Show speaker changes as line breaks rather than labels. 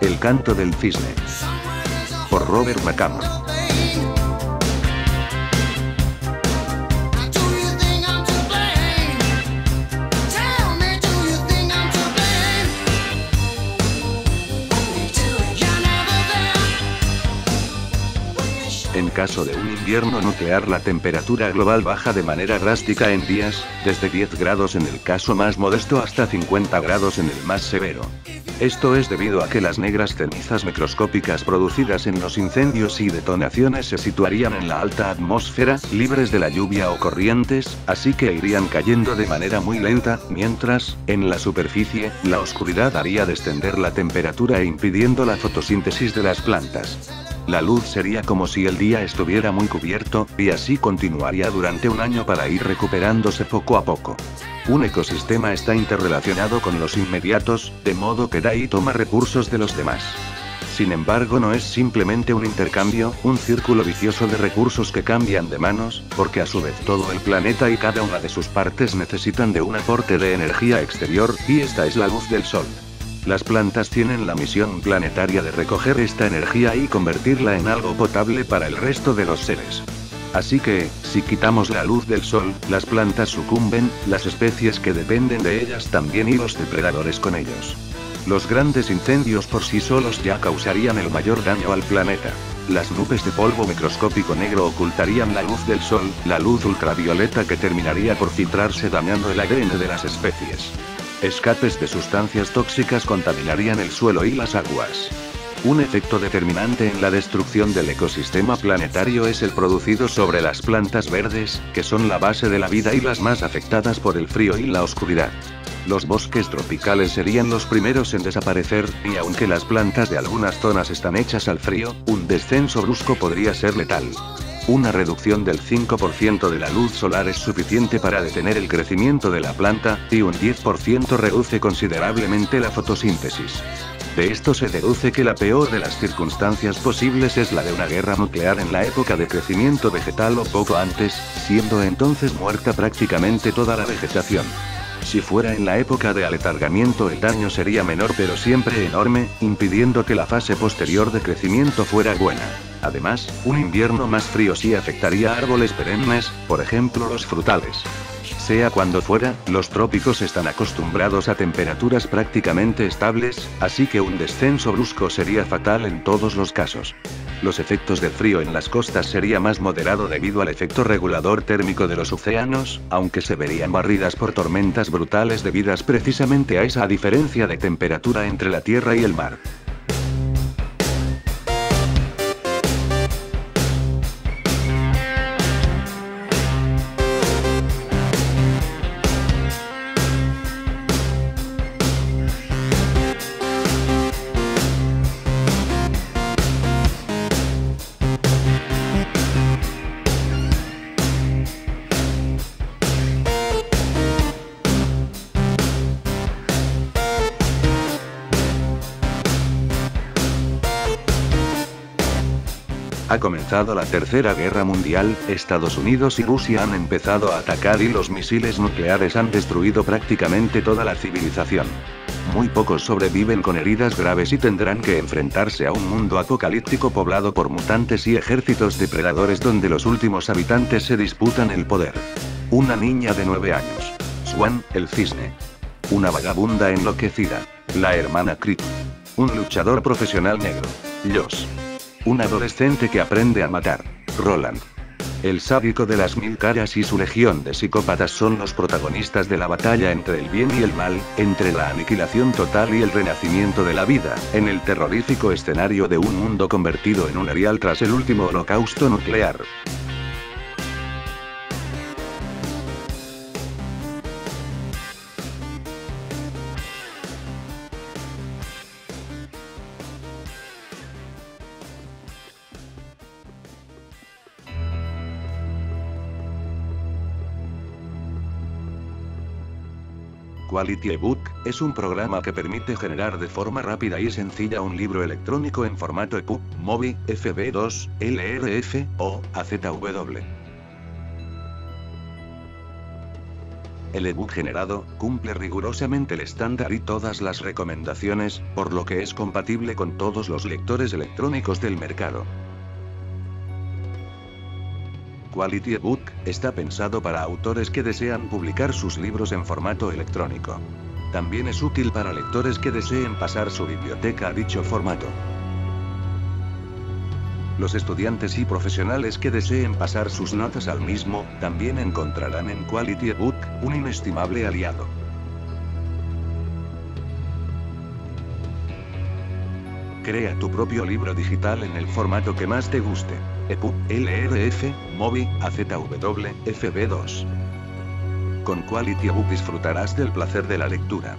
El canto del cisne. Por Robert McCammon. En caso de un invierno nuclear la temperatura global baja de manera drástica en días, desde 10 grados en el caso más modesto hasta 50 grados en el más severo. Esto es debido a que las negras cenizas microscópicas producidas en los incendios y detonaciones se situarían en la alta atmósfera, libres de la lluvia o corrientes, así que irían cayendo de manera muy lenta, mientras, en la superficie, la oscuridad haría descender la temperatura e impidiendo la fotosíntesis de las plantas. La luz sería como si el día estuviera muy cubierto, y así continuaría durante un año para ir recuperándose poco a poco. Un ecosistema está interrelacionado con los inmediatos, de modo que da y toma recursos de los demás. Sin embargo, no es simplemente un intercambio, un círculo vicioso de recursos que cambian de manos, porque a su vez todo el planeta y cada una de sus partes necesitan de un aporte de energía exterior, y esta es la luz del sol. Las plantas tienen la misión planetaria de recoger esta energía y convertirla en algo potable para el resto de los seres. Así que, si quitamos la luz del sol, las plantas sucumben, las especies que dependen de ellas también y los depredadores con ellos. Los grandes incendios por sí solos ya causarían el mayor daño al planeta. Las nubes de polvo microscópico negro ocultarían la luz del sol, la luz ultravioleta que terminaría por filtrarse dañando el ADN de las especies. Escapes de sustancias tóxicas contaminarían el suelo y las aguas. Un efecto determinante en la destrucción del ecosistema planetario es el producido sobre las plantas verdes, que son la base de la vida y las más afectadas por el frío y la oscuridad. Los bosques tropicales serían los primeros en desaparecer, y aunque las plantas de algunas zonas están hechas al frío, un descenso brusco podría ser letal. Una reducción del 5% de la luz solar es suficiente para detener el crecimiento de la planta, y un 10% reduce considerablemente la fotosíntesis. De esto se deduce que la peor de las circunstancias posibles es la de una guerra nuclear en la época de crecimiento vegetal o poco antes, siendo entonces muerta prácticamente toda la vegetación. Si fuera en la época de aletargamiento el daño sería menor pero siempre enorme, impidiendo que la fase posterior de crecimiento fuera buena. Además, un invierno más frío sí afectaría árboles perennes, por ejemplo los frutales. Sea cuando fuera, los trópicos están acostumbrados a temperaturas prácticamente estables, así que un descenso brusco sería fatal en todos los casos. Los efectos del frío en las costas sería más moderado debido al efecto regulador térmico de los océanos, aunque se verían barridas por tormentas brutales debidas precisamente a esa diferencia de temperatura entre la tierra y el mar. Ha comenzado la Tercera Guerra Mundial, Estados Unidos y Rusia han empezado a atacar y los misiles nucleares han destruido prácticamente toda la civilización. Muy pocos sobreviven con heridas graves y tendrán que enfrentarse a un mundo apocalíptico poblado por mutantes y ejércitos depredadores donde los últimos habitantes se disputan el poder. Una niña de 9 años. Swan, el cisne. Una vagabunda enloquecida. La hermana Crit. Un luchador profesional negro. Josh. Un adolescente que aprende a matar. Roland. El sádico de las mil caras y su legión de psicópatas son los protagonistas de la batalla entre el bien y el mal, entre la aniquilación total y el renacimiento de la vida, en el terrorífico escenario de un mundo convertido en un arial tras el último holocausto nuclear. Quality eBook, es un programa que permite generar de forma rápida y sencilla un libro electrónico en formato EPUB, MOBI, FB2, LRF, o AZW. El ebook generado cumple rigurosamente el estándar y todas las recomendaciones, por lo que es compatible con todos los lectores electrónicos del mercado. Quality ebook está pensado para autores que desean publicar sus libros en formato electrónico. También es útil para lectores que deseen pasar su biblioteca a dicho formato. Los estudiantes y profesionales que deseen pasar sus notas al mismo, también encontrarán en Quality ebook un inestimable aliado. Crea tu propio libro digital en el formato que más te guste. EPUB, LRF, MOBI, AZW, FB2. Con Quality ebook disfrutarás del placer de la lectura.